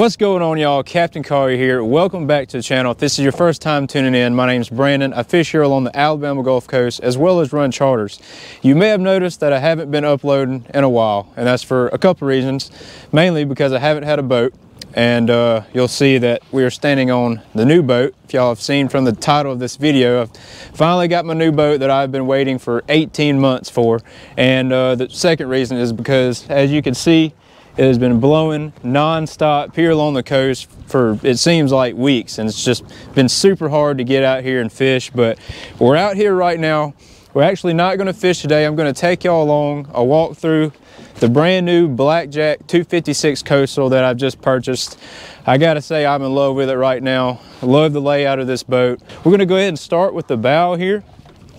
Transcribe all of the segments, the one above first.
What's going on y'all? Captain Collier here. Welcome back to the channel. If this is your first time tuning in, my name is Branden. I fish here along the Alabama Gulf Coast as well as run charters. You may have noticed that I haven't been uploading in a while and that's for a couple reasons. Mainly because I haven't had a boat and uh, you'll see that we are standing on the new boat. If y'all have seen from the title of this video, I've finally got my new boat that I've been waiting for 18 months for. And uh, the second reason is because as you can see, it has been blowing non-stop here along the coast for it seems like weeks and it's just been super hard to get out here and fish but we're out here right now. We're actually not going to fish today. I'm going to take y'all along. A walk through the brand new blackjack 256 coastal that i've just purchased. I gotta say i'm in love with it right now. Love the layout of this boat. We're going to go ahead and start with the bow here.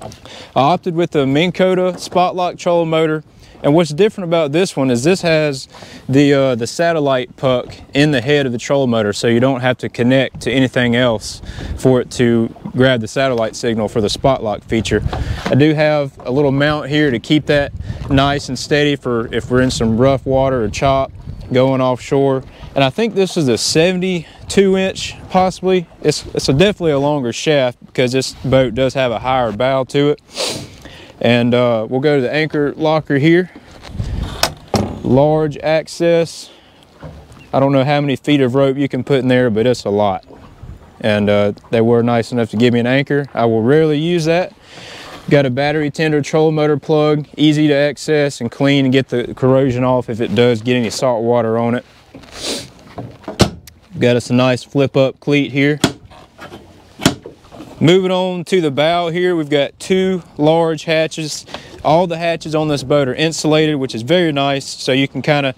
I opted with the minn kota spot-lock trolling motor and what's different about this one is this has the uh, the satellite puck in the head of the trolling motor, so you don't have to connect to anything else for it to grab the satellite signal for the spot lock feature. I do have a little mount here to keep that nice and steady for if we're in some rough water or chop going offshore. And I think this is a 72 inch possibly. It's, it's a definitely a longer shaft because this boat does have a higher bow to it. And uh, we'll go to the anchor locker here. Large access. I don't know how many feet of rope you can put in there, but it's a lot. And uh, they were nice enough to give me an anchor. I will rarely use that. Got a battery tender troll motor plug, easy to access and clean and get the corrosion off if it does get any salt water on it. Got us a nice flip up cleat here. Moving on to the bow here, we've got two large hatches. All the hatches on this boat are insulated, which is very nice, so you can kind of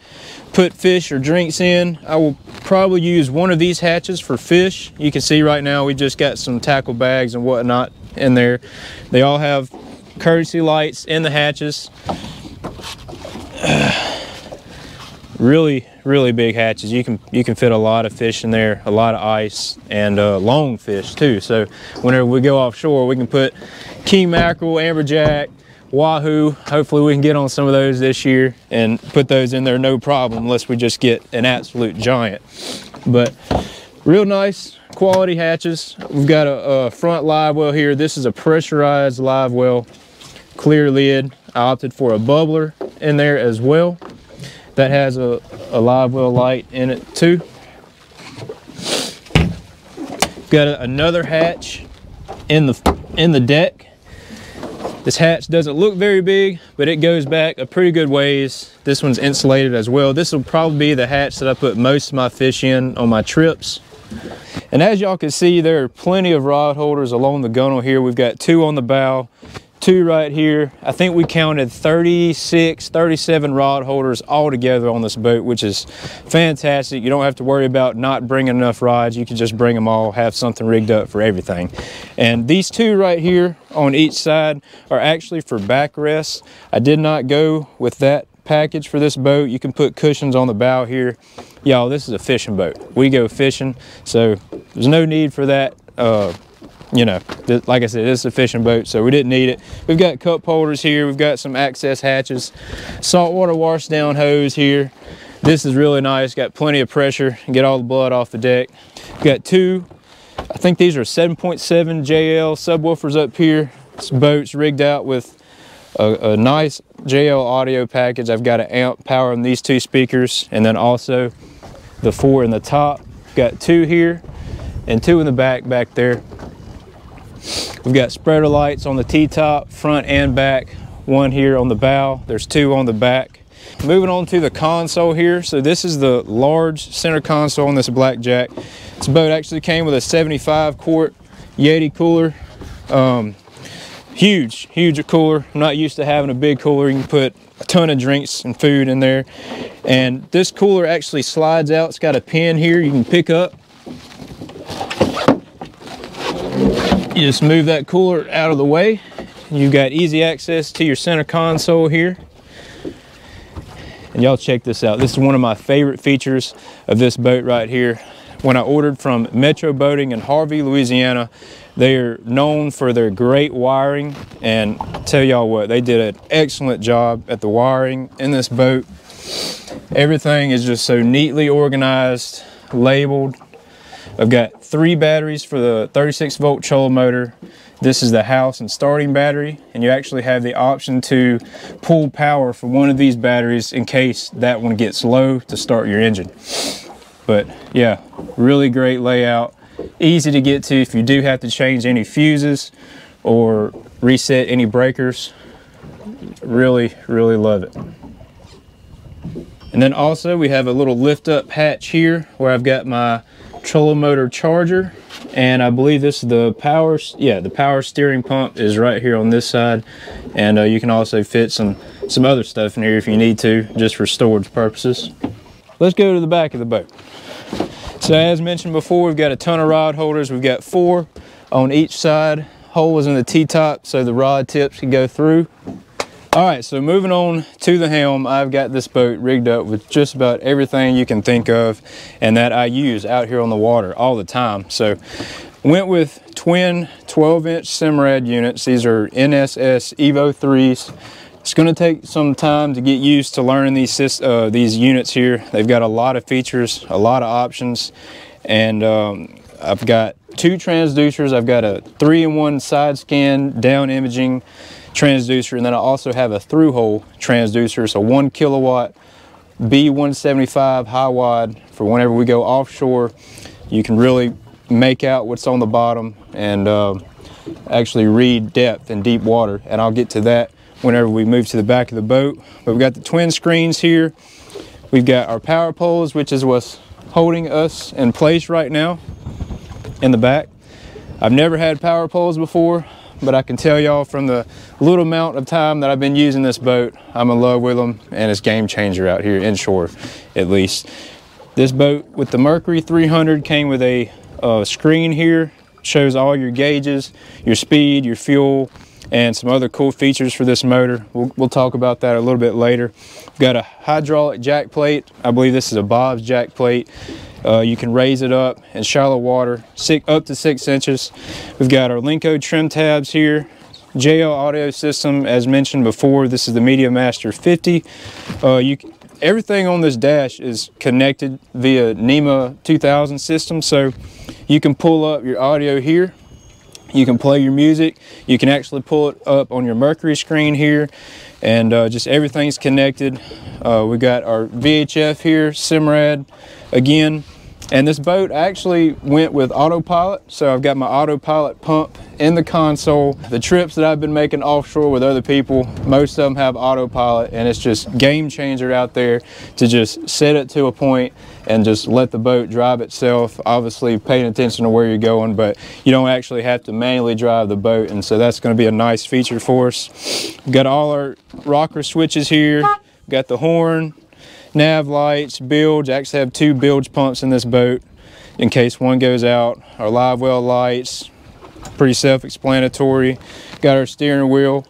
put fish or drinks in. I will probably use one of these hatches for fish. You can see right now we just got some tackle bags and whatnot in there. They all have courtesy lights in the hatches. really really big hatches. You can you can fit a lot of fish in there a lot of ice and uh, long fish too. So whenever we go offshore we can put king mackerel amberjack wahoo. Hopefully we can get on some of those this year and put those in there no problem unless we just get an absolute giant. But real nice quality hatches. We've got a, a front live well here. This is a pressurized live well clear lid. I opted for a bubbler in there as well that has a, a live well light in it too. Got a, another hatch in the in the deck. This hatch doesn't look very big, but it goes back a pretty good ways. This one's insulated as well. This will probably be the hatch that I put most of my fish in on my trips. And as y'all can see, there are plenty of rod holders along the gunnel here. We've got two on the bow, two right here. I think we counted 36, 37 rod holders all together on this boat, which is fantastic. You don't have to worry about not bringing enough rods. You can just bring them all, have something rigged up for everything. And these two right here on each side are actually for backrests. I did not go with that package for this boat. You can put cushions on the bow here. Y'all, this is a fishing boat. We go fishing, so there's no need for that uh, you know, like I said, this is a fishing boat, so we didn't need it. We've got cup holders here. We've got some access hatches, saltwater wash down hose here. This is really nice. Got plenty of pressure. and Get all the blood off the deck. Got two, I think these are 7.7 JL subwoofers up here. This boat's rigged out with a, a nice JL audio package. I've got an amp powering these two speakers and then also the four in the top. Got two here and two in the back back there. We've got spreader lights on the T-top, front and back. One here on the bow, there's two on the back. Moving on to the console here. So this is the large center console on this Blackjack. This boat actually came with a 75 quart Yeti cooler. Um, huge, huge cooler. I'm not used to having a big cooler. You can put a ton of drinks and food in there. And this cooler actually slides out. It's got a pin here you can pick up You just move that cooler out of the way. You've got easy access to your center console here. And y'all check this out. This is one of my favorite features of this boat right here. When I ordered from Metro Boating in Harvey, Louisiana, they are known for their great wiring. And tell y'all what, they did an excellent job at the wiring in this boat. Everything is just so neatly organized, labeled. I've got three batteries for the 36 volt Cholo motor. This is the house and starting battery, and you actually have the option to pull power from one of these batteries in case that one gets low to start your engine. But yeah, really great layout. Easy to get to if you do have to change any fuses or reset any breakers. Really, really love it. And then also we have a little lift up hatch here where I've got my Cholo motor charger and I believe this is the power yeah the power steering pump is right here on this side and uh, you can also fit some some other stuff in here if you need to just for storage purposes. Let's go to the back of the boat. So as mentioned before we've got a ton of rod holders. We've got four on each side. Hole in the t-top so the rod tips can go through all right, so moving on to the helm, I've got this boat rigged up with just about everything you can think of and that I use out here on the water all the time. So went with twin 12 inch Simrad units. These are NSS Evo 3s. It's gonna take some time to get used to learning these, uh, these units here. They've got a lot of features, a lot of options, and um, I've got two transducers. I've got a three in one side scan down imaging transducer and then I also have a through hole transducer. So one kilowatt B175 high wide for whenever we go offshore. You can really make out what's on the bottom and uh, actually read depth in deep water and I'll get to that whenever we move to the back of the boat. But we've got the twin screens here. We've got our power poles which is what's holding us in place right now in the back. I've never had power poles before but I can tell y'all from the little amount of time that I've been using this boat, I'm in love with them and it's game changer out here inshore at least. This boat with the Mercury 300 came with a uh, screen here, shows all your gauges, your speed, your fuel, and some other cool features for this motor. We'll, we'll talk about that a little bit later. Got a hydraulic jack plate. I believe this is a Bob's jack plate. Uh, you can raise it up in shallow water, six, up to six inches. We've got our Lenco trim tabs here. JL audio system, as mentioned before, this is the Media Master 50. Uh, you, everything on this dash is connected via NMEA 2000 system, so you can pull up your audio here. You can play your music. You can actually pull it up on your Mercury screen here, and uh, just everything's connected. Uh, we got our VHF here, Simrad, again. And this boat actually went with autopilot. So I've got my autopilot pump in the console. The trips that I've been making offshore with other people, most of them have autopilot and it's just game changer out there to just set it to a point and just let the boat drive itself. Obviously paying attention to where you're going, but you don't actually have to manually drive the boat. And so that's gonna be a nice feature for us. We've got all our rocker switches here. We've got the horn, nav lights, bilge. I actually have two bilge pumps in this boat in case one goes out. Our live well lights, pretty self-explanatory. Got our steering wheel.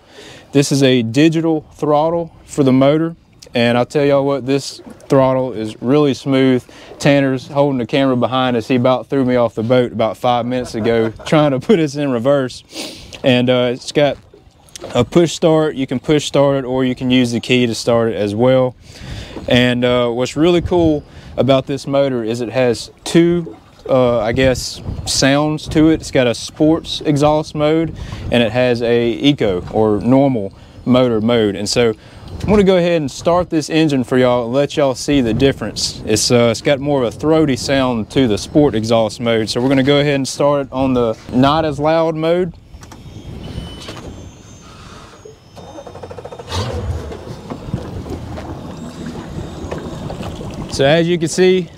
This is a digital throttle for the motor. And I'll tell y'all what, this throttle is really smooth. Tanner's holding the camera behind us. He about threw me off the boat about five minutes ago trying to put us in reverse. And uh, it's got a push start. You can push start it or you can use the key to start it as well. And uh, what's really cool about this motor is it has two, uh, I guess, sounds to it. It's got a sports exhaust mode and it has a eco or normal motor mode. And so I'm gonna go ahead and start this engine for y'all and let y'all see the difference. It's, uh, it's got more of a throaty sound to the sport exhaust mode. So we're gonna go ahead and start it on the not as loud mode. So as you can see,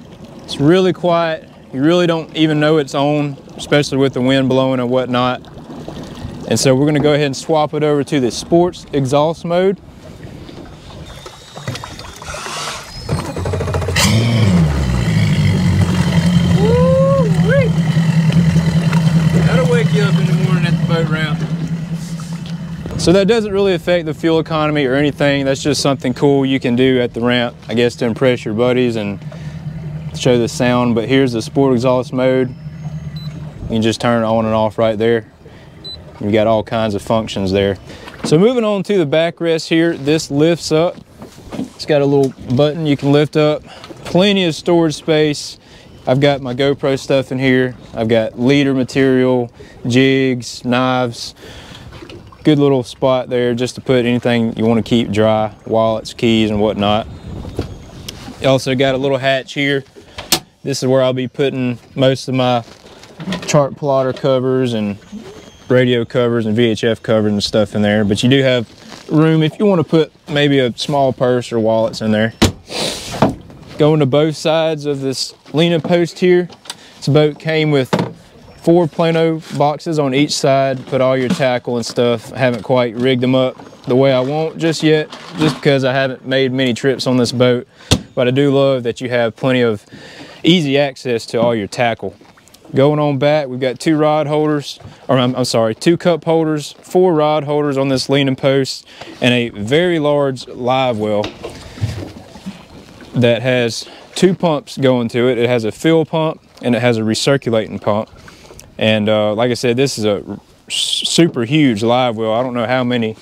it's really quiet. You really don't even know it's on, especially with the wind blowing and whatnot. And so we're gonna go ahead and swap it over to the sports exhaust mode. That'll wake you up in the morning at the boat ramp. So that doesn't really affect the fuel economy or anything. That's just something cool you can do at the ramp, I guess, to impress your buddies and show the sound. But here's the sport exhaust mode. You can just turn it on and off right there. You've got all kinds of functions there. So moving on to the backrest here, this lifts up It's got a little button you can lift up. Plenty of storage space. I've got my GoPro stuff in here. I've got leader material, jigs, knives. Good little spot there just to put anything you want to keep dry, wallets, keys, and whatnot. You also got a little hatch here. This is where I'll be putting most of my chart plotter covers and radio covers and VHF covers and stuff in there. But you do have room if you want to put maybe a small purse or wallets in there. Going to both sides of this leaning post here. This boat came with four Plano boxes on each side. Put all your tackle and stuff. I haven't quite rigged them up the way I want just yet, just because I haven't made many trips on this boat. But I do love that you have plenty of easy access to all your tackle. Going on back, we've got two rod holders, or I'm, I'm, sorry, two cup holders, four rod holders on this leaning post, and a very large live well that has two pumps going to it. It has a fill pump and it has a recirculating pump. And uh, like I said, this is a super huge live well. I don't know how many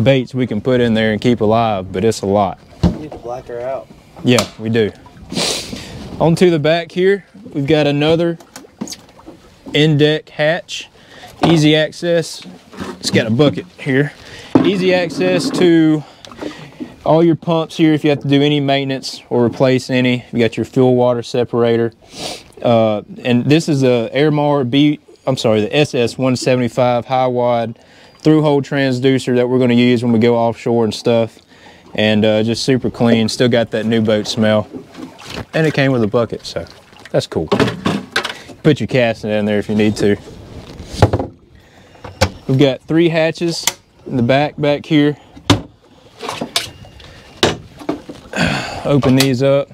baits we can put in there and keep alive, but it's a lot. You need to black her out. Yeah, we do. Onto the back here, we've got another in-deck hatch, easy access. It's got a bucket here. Easy access to all your pumps here if you have to do any maintenance or replace any. You got your fuel water separator. Uh, and this is the Airmar B, I'm sorry, the SS175 high wide through hole transducer that we're going to use when we go offshore and stuff. And uh, just super clean, still got that new boat smell. And it came with a bucket, so that's cool put your casting in there if you need to. We've got three hatches in the back back here. Open these up.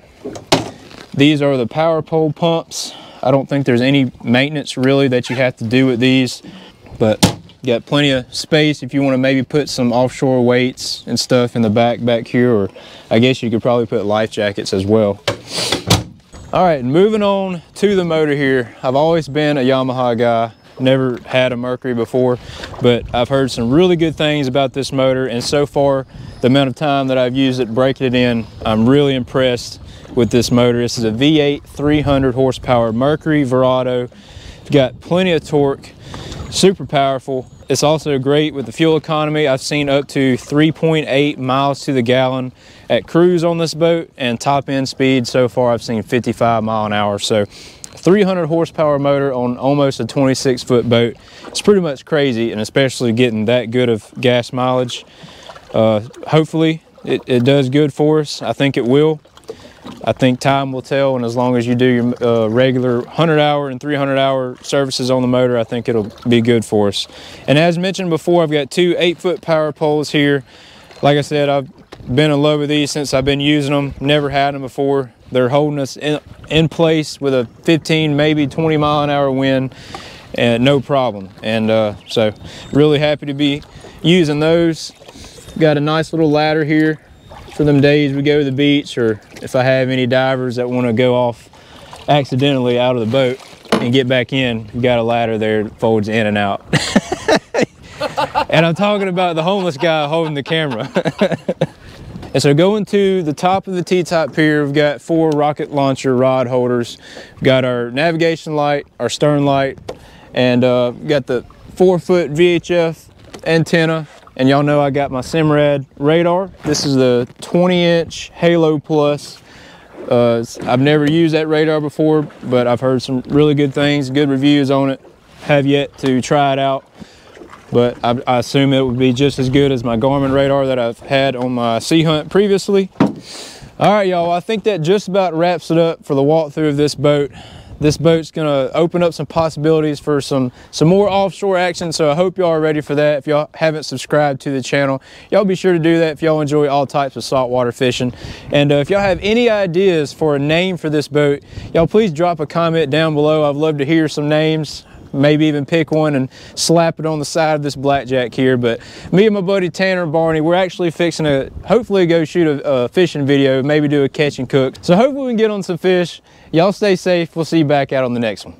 These are the power pole pumps. I don't think there's any maintenance really that you have to do with these, but got plenty of space if you want to maybe put some offshore weights and stuff in the back back here, or I guess you could probably put life jackets as well. All right, moving on to the motor here. I've always been a Yamaha guy, never had a Mercury before, but I've heard some really good things about this motor, and so far, the amount of time that I've used it breaking it in, I'm really impressed with this motor. This is a V8 300 horsepower Mercury Verado. Got plenty of torque, super powerful. It's also great with the fuel economy. I've seen up to 3.8 miles to the gallon at cruise on this boat and top end speed so far I've seen 55 mile an hour. So 300 horsepower motor on almost a 26 foot boat. It's pretty much crazy and especially getting that good of gas mileage. Uh, hopefully it, it does good for us. I think it will. I think time will tell, and as long as you do your uh, regular 100 hour and 300 hour services on the motor, I think it'll be good for us. And as mentioned before, I've got two 8 foot power poles here. Like I said, I've been in love with these since I've been using them, never had them before. They're holding us in, in place with a 15, maybe 20 mile an hour wind, and no problem. And uh, so, really happy to be using those. Got a nice little ladder here for them days we go to the beach or if I have any divers that want to go off accidentally out of the boat and get back in, you got a ladder there that folds in and out. and I'm talking about the homeless guy holding the camera. and so going to the top of the T-top pier, we've got four rocket launcher rod holders. We've got our navigation light, our stern light, and uh, got the four foot VHF antenna and y'all know I got my Simrad radar. This is the 20 inch Halo Plus. Uh, I've never used that radar before, but I've heard some really good things, good reviews on it. Have yet to try it out, but I, I assume it would be just as good as my Garmin radar that I've had on my Sea Hunt previously. All right, y'all, I think that just about wraps it up for the walkthrough of this boat this boat's gonna open up some possibilities for some some more offshore action so i hope y'all are ready for that if y'all haven't subscribed to the channel y'all be sure to do that if y'all enjoy all types of saltwater fishing and uh, if y'all have any ideas for a name for this boat y'all please drop a comment down below i'd love to hear some names maybe even pick one and slap it on the side of this blackjack here. But me and my buddy Tanner Barney, we're actually fixing to hopefully go shoot a, a, fishing video, maybe do a catch and cook. So hopefully we can get on some fish Y'all stay safe. We'll see you back out on the next one.